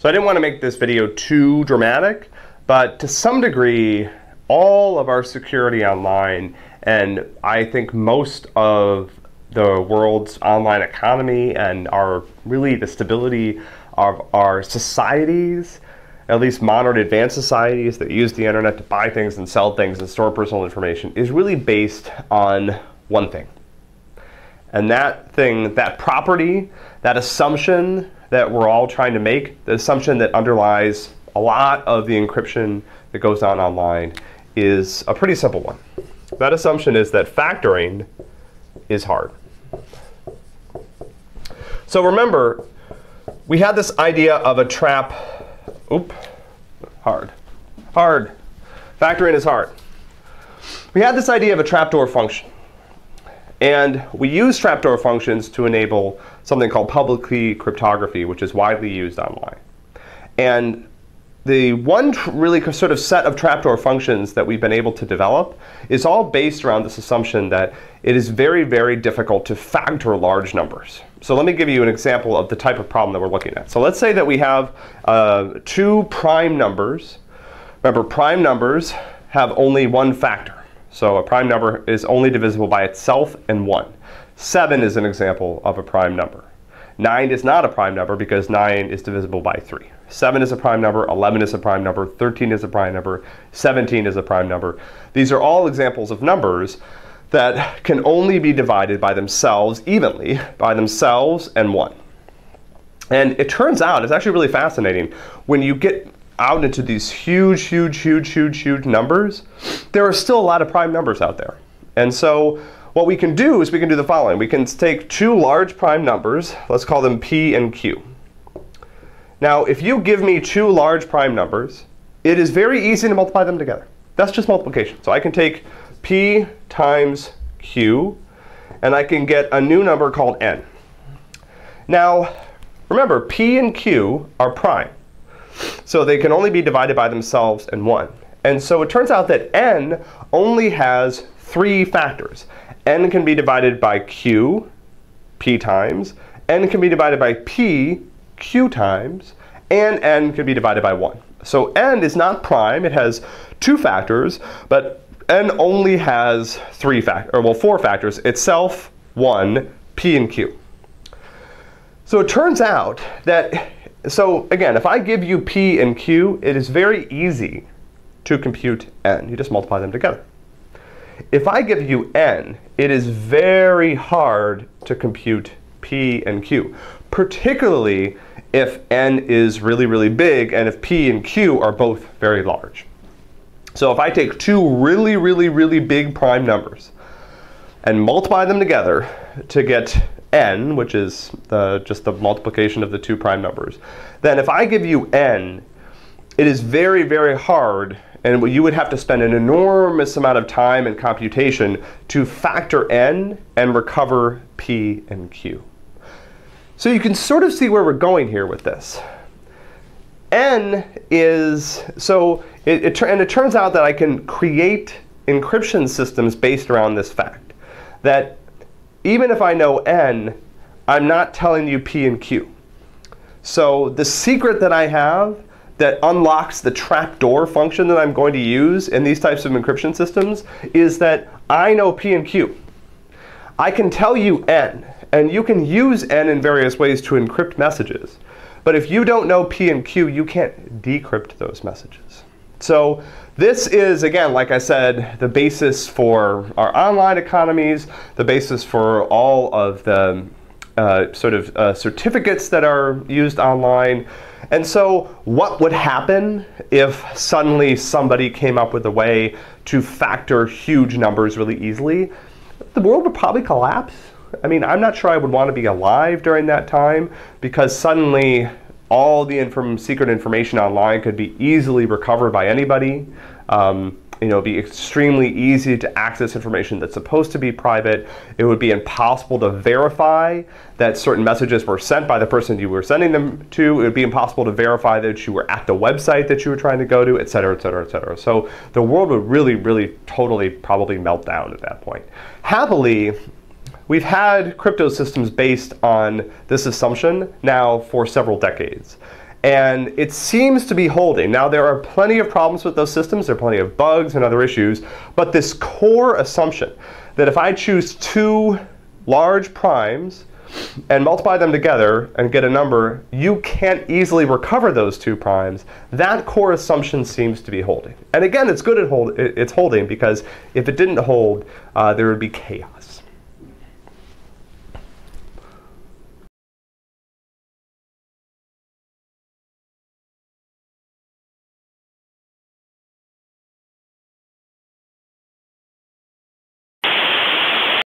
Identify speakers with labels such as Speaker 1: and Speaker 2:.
Speaker 1: So I didn't want to make this video too dramatic, but to some degree, all of our security online, and I think most of the world's online economy and our really the stability of our societies, at least modern advanced societies that use the internet to buy things and sell things and store personal information, is really based on one thing. And that thing, that property, that assumption that we're all trying to make, the assumption that underlies a lot of the encryption that goes on online, is a pretty simple one. That assumption is that factoring is hard. So remember, we had this idea of a trap. Oop, hard. Hard. Factoring is hard. We had this idea of a trapdoor function. And we use trapdoor functions to enable something called public key cryptography, which is widely used online. And the one really sort of set of trapdoor functions that we've been able to develop is all based around this assumption that it is very, very difficult to factor large numbers. So let me give you an example of the type of problem that we're looking at. So let's say that we have uh, two prime numbers. Remember, prime numbers have only one factor. So a prime number is only divisible by itself and 1. 7 is an example of a prime number. 9 is not a prime number because 9 is divisible by 3. 7 is a prime number, 11 is a prime number, 13 is a prime number, 17 is a prime number. These are all examples of numbers that can only be divided by themselves evenly, by themselves and 1. And it turns out, it's actually really fascinating, when you get out into these huge, huge, huge, huge, huge numbers, there are still a lot of prime numbers out there. And so what we can do is we can do the following. We can take two large prime numbers, let's call them P and Q. Now, if you give me two large prime numbers, it is very easy to multiply them together. That's just multiplication. So I can take P times Q, and I can get a new number called N. Now, remember, P and Q are prime. So they can only be divided by themselves and 1. And so it turns out that n only has three factors. N can be divided by q, p times, n can be divided by p, q times, and n can be divided by 1. So n is not prime, it has two factors, but n only has three factors, or well, four factors, itself, 1, p, and q. So it turns out that so again, if I give you P and Q, it is very easy to compute N. You just multiply them together. If I give you N, it is very hard to compute P and Q, particularly if N is really, really big and if P and Q are both very large. So if I take two really, really, really big prime numbers and multiply them together to get n, which is the, just the multiplication of the two prime numbers, then if I give you n, it is very, very hard and you would have to spend an enormous amount of time and computation to factor n and recover p and q. So you can sort of see where we're going here with this. n is, so, it, it, and it turns out that I can create encryption systems based around this fact. That even if I know n, I'm not telling you p and q. So the secret that I have that unlocks the trapdoor function that I'm going to use in these types of encryption systems is that I know p and q. I can tell you n, and you can use n in various ways to encrypt messages. But if you don't know p and q, you can't decrypt those messages. So this is, again, like I said, the basis for our online economies, the basis for all of the uh, sort of uh, certificates that are used online. And so what would happen if suddenly somebody came up with a way to factor huge numbers really easily? The world would probably collapse. I mean, I'm not sure I would want to be alive during that time because suddenly all the secret information online could be easily recovered by anybody. Um, you know, be extremely easy to access information that's supposed to be private. It would be impossible to verify that certain messages were sent by the person you were sending them to. It would be impossible to verify that you were at the website that you were trying to go to, et cetera, et cetera, et cetera. So the world would really, really, totally probably melt down at that point. Happily, we've had crypto systems based on this assumption now for several decades. And it seems to be holding. Now, there are plenty of problems with those systems. There are plenty of bugs and other issues. But this core assumption that if I choose two large primes and multiply them together and get a number, you can't easily recover those two primes. That core assumption seems to be holding. And again, it's good at hold, it's holding because if it didn't hold, uh, there would be chaos.